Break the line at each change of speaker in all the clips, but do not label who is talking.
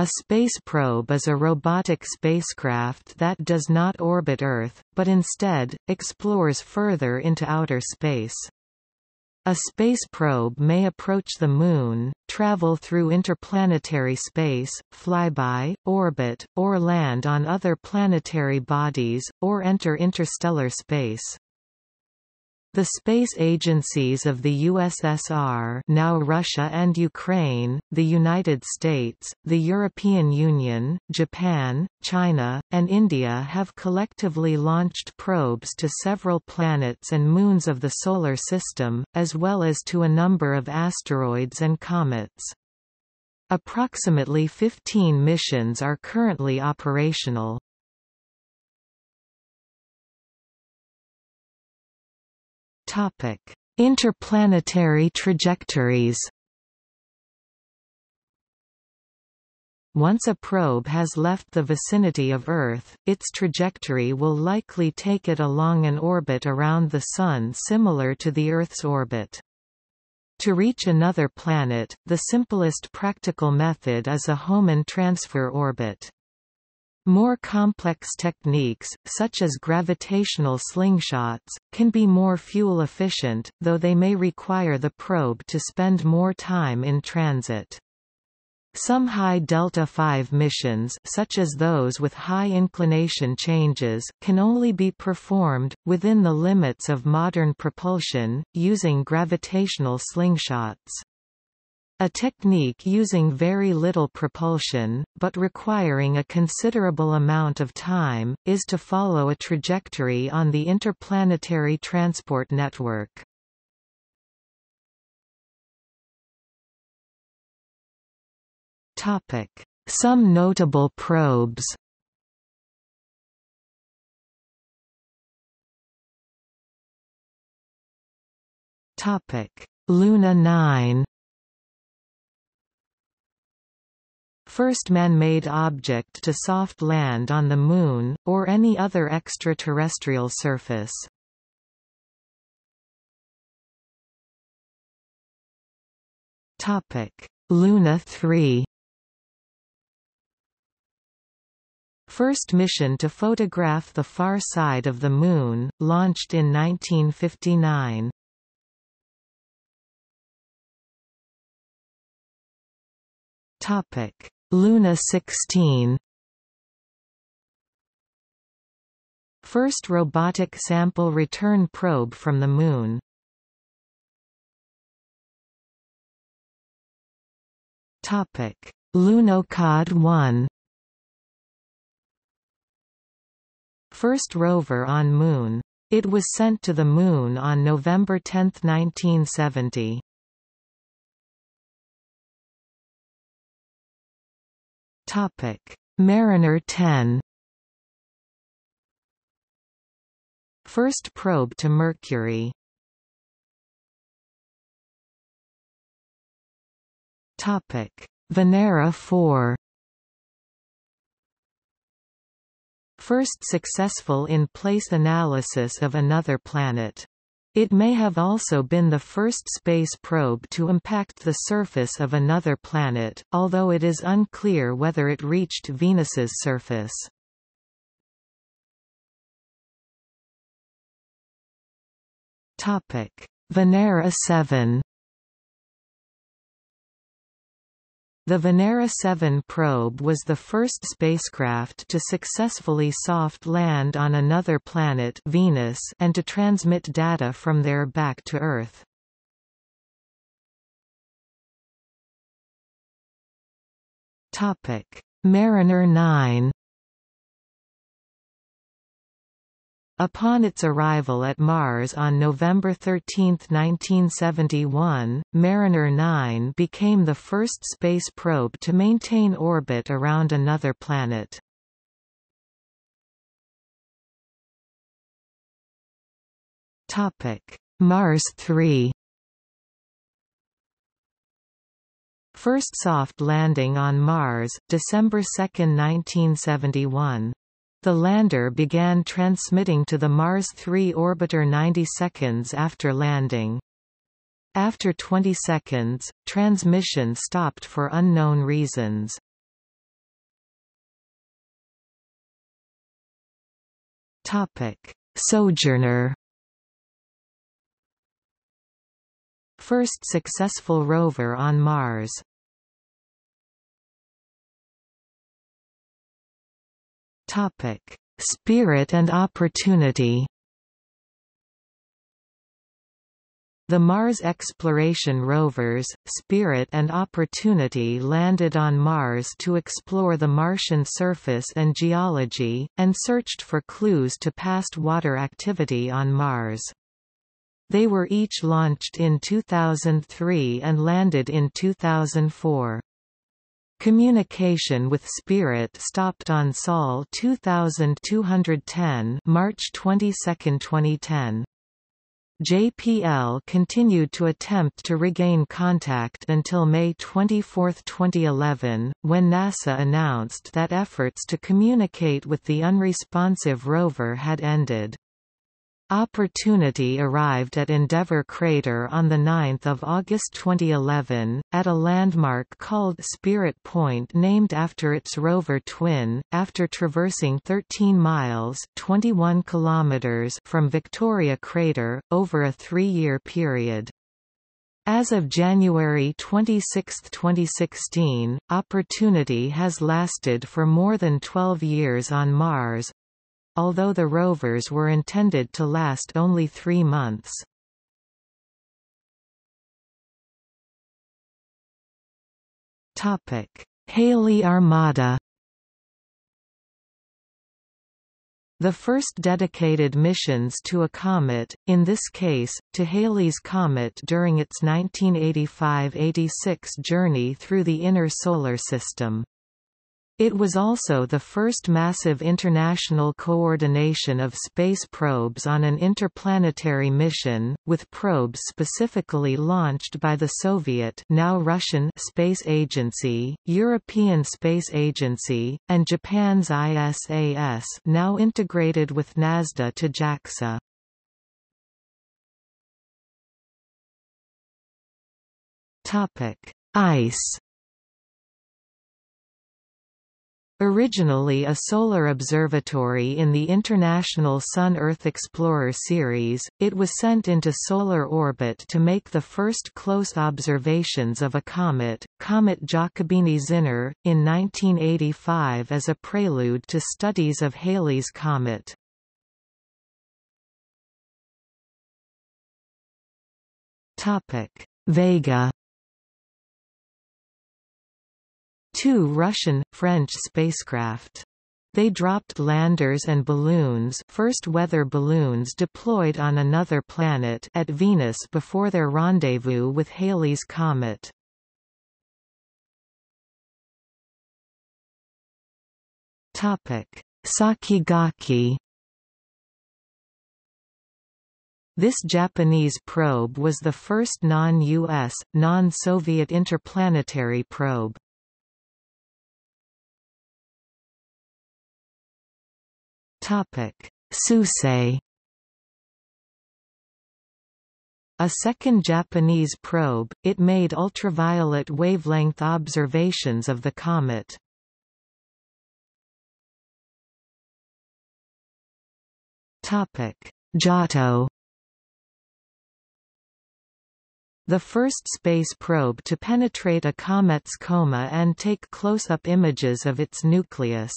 A space probe is a robotic spacecraft that does not orbit Earth, but instead, explores further into outer space. A space probe may approach the Moon, travel through interplanetary space, flyby, orbit, or land on other planetary bodies, or enter interstellar space. The space agencies of the USSR now Russia and Ukraine, the United States, the European Union, Japan, China, and India have collectively launched probes to several planets and moons of the Solar System, as well as to a number of asteroids and comets. Approximately 15 missions are currently operational. Topic: Interplanetary trajectories. Once a probe has left the vicinity of Earth, its trajectory will likely take it along an orbit around the Sun similar to the Earth's orbit. To reach another planet, the simplest practical method is a Hohmann transfer orbit. More complex techniques, such as gravitational slingshots, can be more fuel efficient, though they may require the probe to spend more time in transit. Some high delta-5 missions such as those with high inclination changes can only be performed, within the limits of modern propulsion, using gravitational slingshots. A technique using very little propulsion, but requiring a considerable amount of time, is to follow a trajectory on the interplanetary transport network. Some notable probes Luna 9 first man-made object to soft land on the Moon, or any other extraterrestrial surface. Luna 3 First mission to photograph the far side of the Moon, launched in 1959. Topic Luna 16 First robotic sample return probe from the Moon Lunokhod 1 First rover on Moon. It was sent to the Moon on November 10, 1970. Topic: Mariner 10. First probe to Mercury. Topic: Venera 4. First successful in-place analysis of another planet. It may have also been the first space probe to impact the surface of another planet, although it is unclear whether it reached Venus's surface. Venera 7 The Venera 7 probe was the first spacecraft to successfully soft land on another planet Venus and to transmit data from there back to Earth. Mariner 9 Upon its arrival at Mars on November 13, 1971, Mariner 9 became the first space probe to maintain orbit around another planet. Mars 3 First soft landing on Mars, December 2, 1971. The lander began transmitting to the Mars 3 orbiter 90 seconds after landing. After 20 seconds, transmission stopped for unknown reasons. Sojourner First successful rover on Mars Topic: Spirit and Opportunity. The Mars exploration rovers, Spirit and Opportunity landed on Mars to explore the Martian surface and geology, and searched for clues to past water activity on Mars. They were each launched in 2003 and landed in 2004. Communication with Spirit stopped on Sol 2210 March 22, 2010. JPL continued to attempt to regain contact until May 24, 2011, when NASA announced that efforts to communicate with the unresponsive rover had ended. Opportunity arrived at Endeavour Crater on 9 August 2011, at a landmark called Spirit Point named after its rover twin, after traversing 13 miles 21 kilometers from Victoria Crater, over a three-year period. As of January 26, 2016, Opportunity has lasted for more than 12 years on Mars, although the rovers were intended to last only three months. Halley Armada The first dedicated missions to a comet, in this case, to Halley's Comet during its 1985–86 journey through the inner Solar System. It was also the first massive international coordination of space probes on an interplanetary mission, with probes specifically launched by the Soviet now Russian Space Agency, European Space Agency, and Japan's ISAS now integrated with NASDA to JAXA. Ice Originally a solar observatory in the International Sun-Earth Explorer series, it was sent into solar orbit to make the first close observations of a comet, Comet Giacobini-Zinner, in 1985 as a prelude to studies of Halley's Comet. Vega two Russian, French spacecraft. They dropped landers and balloons first weather balloons deployed on another planet at Venus before their rendezvous with Halley's Comet. Sakigake This Japanese probe was the first non-US, non-Soviet interplanetary probe. Suisei A second Japanese probe, it made ultraviolet wavelength observations of the comet. Giotto The first space probe to penetrate a comet's coma and take close-up images of its nucleus.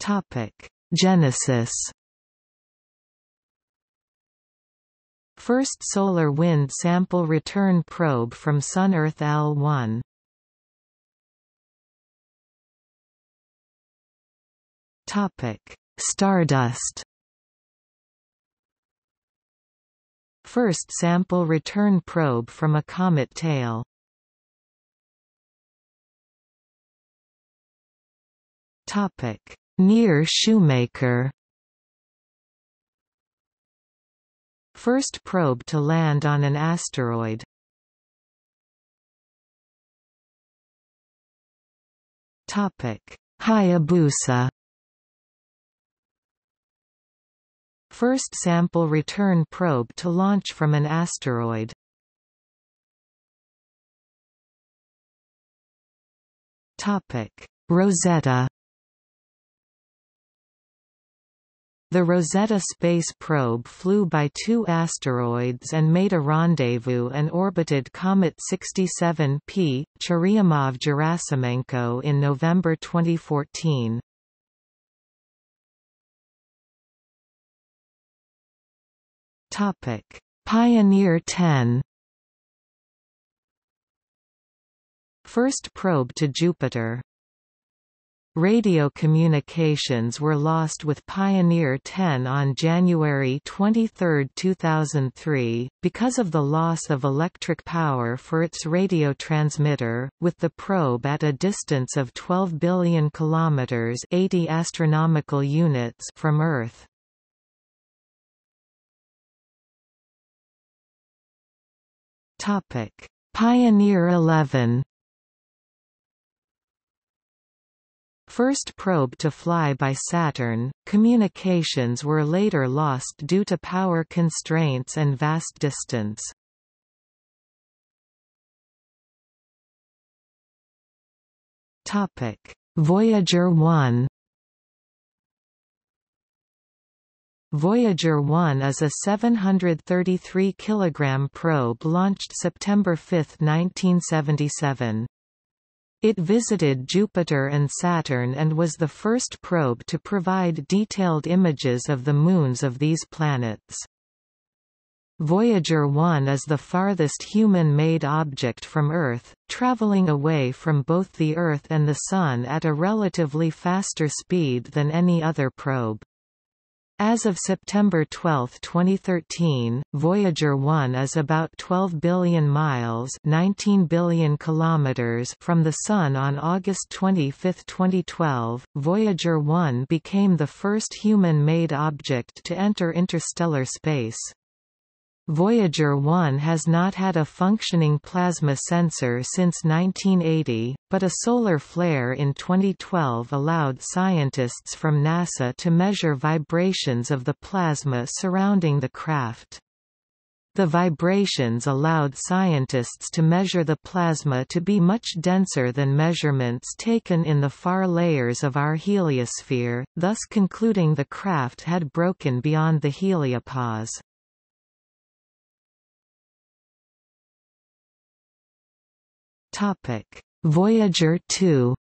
Topic: Genesis. First solar wind sample return probe from Sun-Earth L1. Topic: Stardust. First sample return probe from a comet tail. Topic: Near Shoemaker. First probe to land on an asteroid. Topic: Hayabusa. First sample return probe to launch from an asteroid. Topic: Rosetta The Rosetta space probe flew by two asteroids and made a rendezvous and orbited Comet 67P, Churyumov-Gerasimenko in November 2014. Pioneer 10 First probe to Jupiter Radio communications were lost with Pioneer 10 on January 23, 2003, because of the loss of electric power for its radio transmitter, with the probe at a distance of 12 billion kilometers (80 astronomical units) from Earth. Topic: Pioneer 11 First probe to fly by Saturn, communications were later lost due to power constraints and vast distance. Voyager 1 Voyager 1 is a 733 kg probe launched September 5, 1977. It visited Jupiter and Saturn and was the first probe to provide detailed images of the moons of these planets. Voyager 1 is the farthest human-made object from Earth, traveling away from both the Earth and the Sun at a relatively faster speed than any other probe. As of September 12, 2013, Voyager 1 is about 12 billion miles 19 billion kilometers from the Sun on August 25, 2012, Voyager 1 became the first human-made object to enter interstellar space. Voyager 1 has not had a functioning plasma sensor since 1980, but a solar flare in 2012 allowed scientists from NASA to measure vibrations of the plasma surrounding the craft. The vibrations allowed scientists to measure the plasma to be much denser than measurements taken in the far layers of our heliosphere, thus concluding the craft had broken beyond the heliopause. Topic: Voyager 2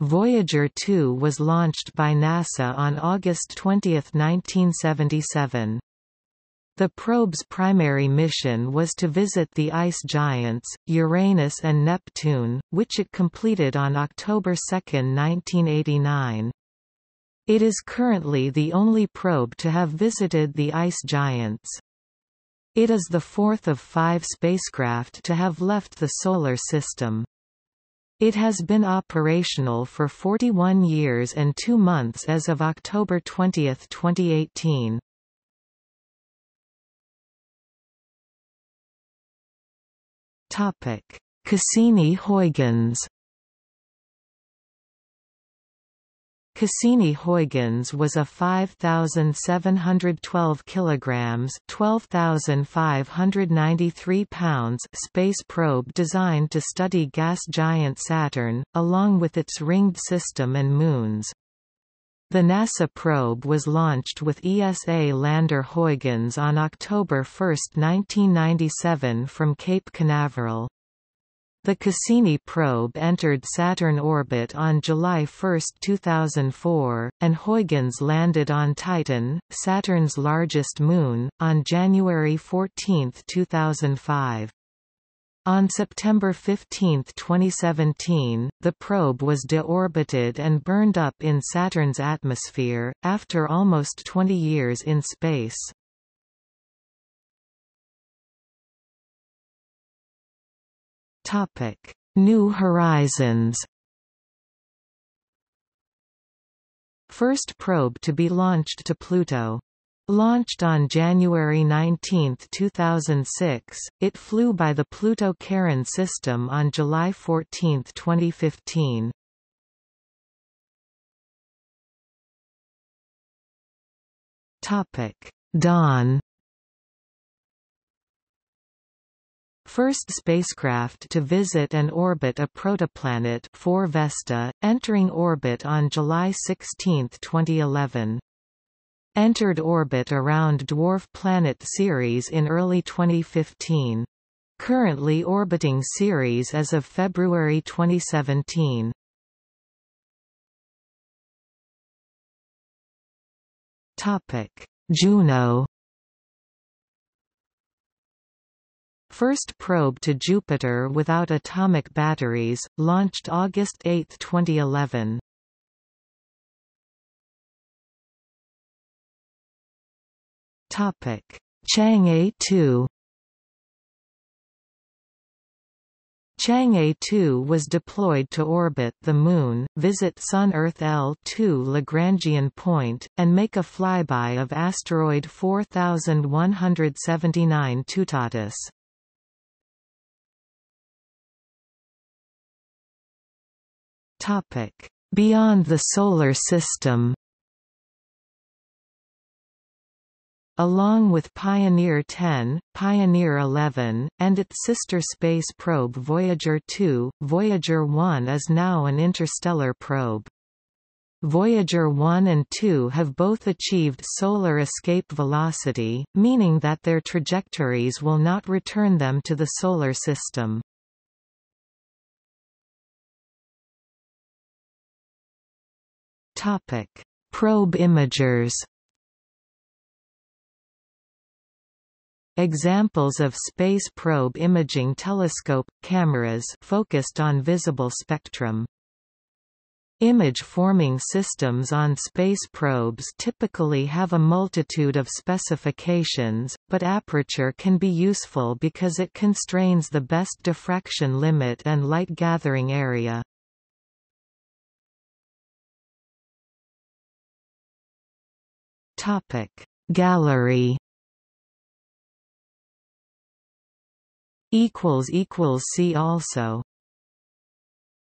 Voyager 2 was launched by NASA on August 20, 1977. The probe's primary mission was to visit the ice giants, Uranus and Neptune, which it completed on October 2, 1989. It is currently the only probe to have visited the ice giants. It is the fourth of five spacecraft to have left the Solar System. It has been operational for 41 years and two months as of October 20, 2018. Cassini-Huygens Cassini-Huygens was a 5,712 kilograms (12,593 pounds) space probe designed to study gas giant Saturn, along with its ringed system and moons. The NASA probe was launched with ESA lander Huygens on October 1, 1997 from Cape Canaveral. The Cassini probe entered Saturn orbit on July 1, 2004, and Huygens landed on Titan, Saturn's largest moon, on January 14, 2005. On September 15, 2017, the probe was deorbited and burned up in Saturn's atmosphere, after almost 20 years in space. Topic: New Horizons. First probe to be launched to Pluto. Launched on January 19, 2006, it flew by the Pluto-Charon system on July 14, 2015. Topic: Dawn First spacecraft to visit and orbit a protoplanet 4 Vesta, entering orbit on July 16, 2011. Entered orbit around dwarf planet Ceres in early 2015. Currently orbiting Ceres as of February 2017. Topic: Juno First probe to Jupiter without atomic batteries, launched August 8, 2011. Topic: Chang'e 2 Chang'e 2 was deployed to orbit the Moon, visit Sun-Earth L2 Lagrangian point, and make a flyby of asteroid 4179 Toutatis. Beyond the Solar System Along with Pioneer 10, Pioneer 11, and its sister space probe Voyager 2, Voyager 1 is now an interstellar probe. Voyager 1 and 2 have both achieved solar escape velocity, meaning that their trajectories will not return them to the Solar System. Probe imagers Examples of space probe imaging telescope cameras focused on visible spectrum. Image-forming systems on space probes typically have a multitude of specifications, but aperture can be useful because it constrains the best diffraction limit and light gathering area. Gallery equals equals see also